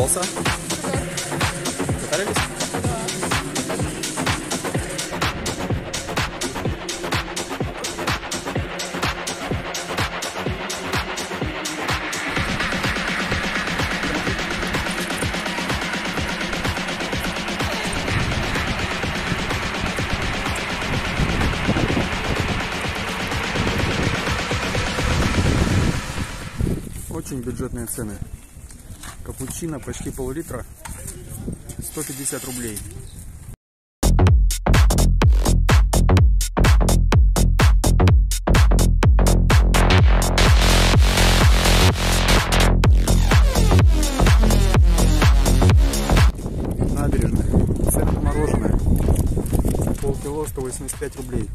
попался? Затарились? Очень бюджетные цены. Капучино почти пол-литра. 150 рублей. Набережная. Цены на мороженое. Полкило 185 рублей.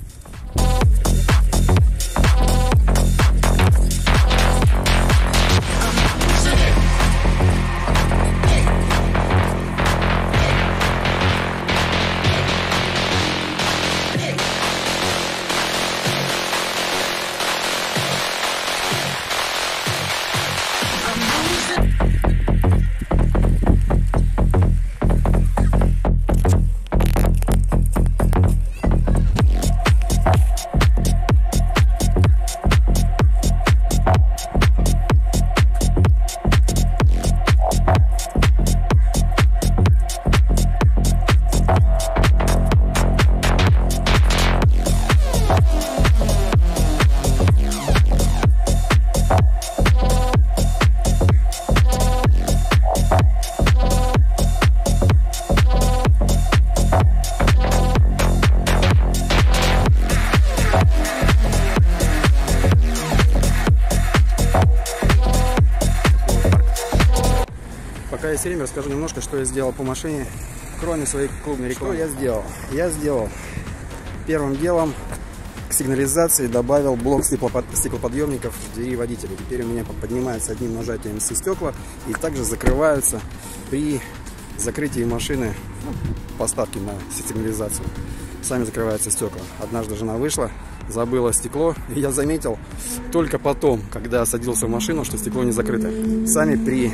Пока есть время, расскажу немножко, что я сделал по машине, кроме своей клубной рекламы. Что я сделал? Я сделал первым делом к сигнализации добавил блок стеклопод... стеклоподъемников в двери водителя. Теперь у меня поднимается одним нажатием все стекла и также закрываются при закрытии машины ну, поставки на сигнализацию. Сами закрываются стекла. Однажды жена вышла, забыла стекло, и я заметил только потом, когда садился в машину, что стекло не закрыто. Сами при,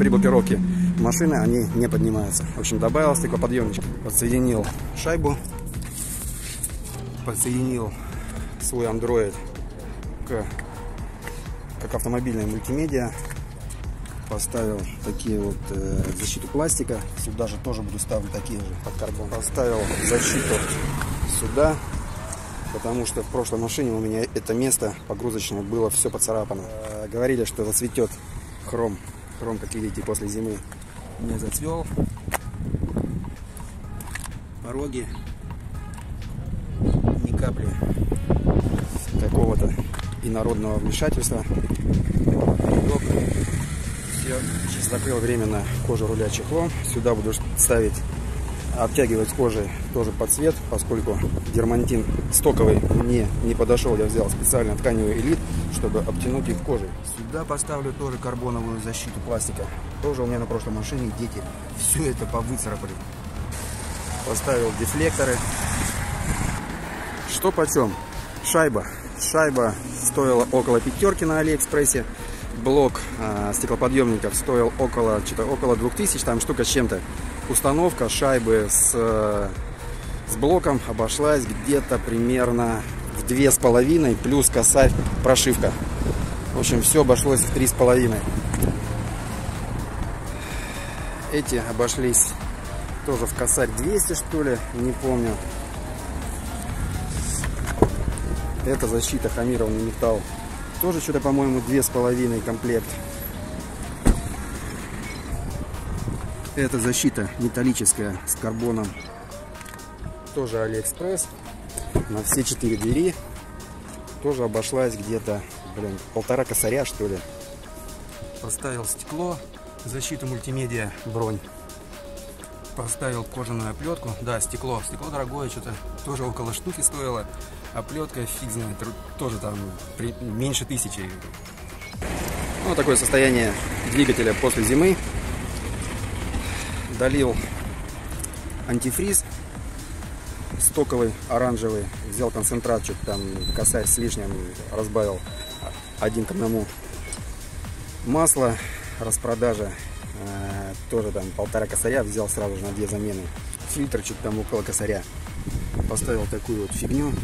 при блокировке машины они не поднимаются. В общем, добавил стеклоподъемничек, подсоединил шайбу, подсоединил свой Android к, как автомобильная мультимедиа, поставил такие вот э, защиту пластика, сюда же тоже буду ставить такие же под карбон. Поставил защиту сюда, потому что в прошлой машине у меня это место погрузочное было все поцарапано. Э, говорили, что зацветет хром, хром, как видите, после зимы не зацвел. Пороги ни капли какого-то инородного вмешательства. Передок. Все. Сейчас закрыл временно кожу руля чехлом. Сюда буду ставить, обтягивать кожей тоже под цвет, поскольку дермантин стоковый мне не подошел. Я взял специально тканевый элит, чтобы обтянуть их кожей. Сюда поставлю тоже карбоновую защиту пластика. Тоже у меня на прошлой машине дети все это повыцарапали. Поставил дефлекторы. Что почем? Шайба. Шайба стоила около пятерки на Алиэкспрессе. Блок э, стеклоподъемников стоил около, что-то около 2000, там штука с чем-то. Установка шайбы с, э, с блоком обошлась где-то примерно в две с половиной плюс косарь прошивка. В общем, все обошлось в три с половиной. Эти обошлись тоже в косарь 200 что ли, не помню. Это защита хромированный металл. Тоже что-то, по-моему, две с половиной комплект. Это защита металлическая с карбоном. Тоже Алиэкспресс. На все четыре двери. Тоже обошлась где-то, блин, полтора косаря, что ли. Поставил стекло, защиту мультимедиа, бронь. Поставил кожаную оплетку. Да, стекло. Стекло дорогое, что-то тоже около штуки стоило. Оплетка фиг знает, тоже там при, меньше тысячи. Ну, такое состояние двигателя после зимы. Долил антифриз стоковый, оранжевый. Взял концентрат, что-то там косарь с лишним разбавил один к одному. Масло, распродажа, э, тоже там полтора косаря, взял сразу же на две замены. Фильтр что-то там около косаря. Поставил такую вот фигню,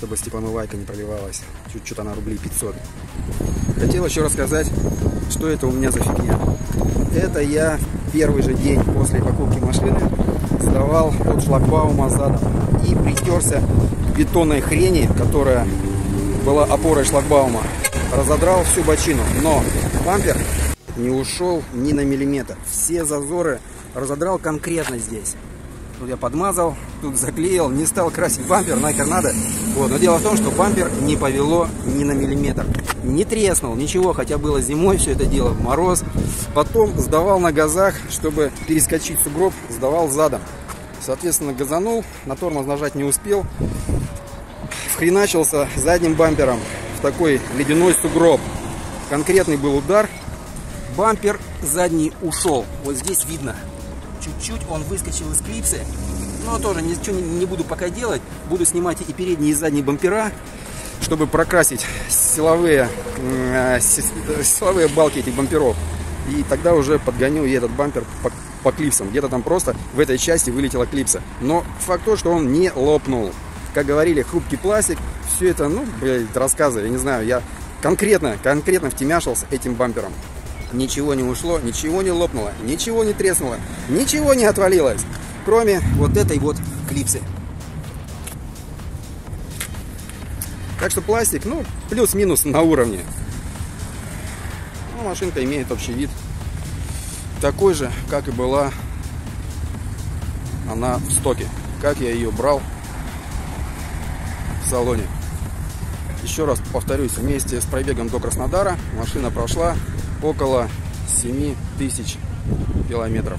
чтобы стекломывайка не проливалась. Чуть-чуть она рублей 500. Хотел еще рассказать, что это у меня за фигня. Это я первый же день после покупки машины сдавал от шлагбаума задом и притерся бетонной хрени, которая была опорой шлагбаума. Разодрал всю бочину, но бампер не ушел ни на миллиметр. Все зазоры разодрал конкретно здесь. Тут я подмазал, тут заклеил, не стал красить бампер, нахер надо. Вот. Но дело в том, что бампер не повело ни на миллиметр. Не треснул, ничего, хотя было зимой все это дело, мороз. Потом сдавал на газах, чтобы перескочить сугроб, сдавал задом. Соответственно, газанул, на тормоз нажать не успел. Вхреначился задним бампером в такой ледяной сугроб. Конкретный был удар. Бампер задний ушел. Вот здесь видно. Чуть-чуть он выскочил из клипсы. Но тоже ничего не буду пока делать. Буду снимать и передние, и задние бампера, чтобы прокрасить силовые, силовые балки этих бамперов. И тогда уже подгоню и этот бампер по, по клипсам. Где-то там просто в этой части вылетела клипса. Но факт то, что он не лопнул. Как говорили, хрупкий пластик. Все это, ну, блядь, рассказы, я не знаю, я конкретно, конкретно втемяшился этим бампером. Ничего не ушло, ничего не лопнуло, ничего не треснуло, ничего не отвалилось. Кроме вот этой вот клипсы. Так что пластик, ну, плюс-минус на уровне. Ну, машинка имеет общий вид такой же, как и была она в стоке. Как я ее брал в салоне. Еще раз повторюсь, вместе с пробегом до Краснодара машина прошла около 7 тысяч километров.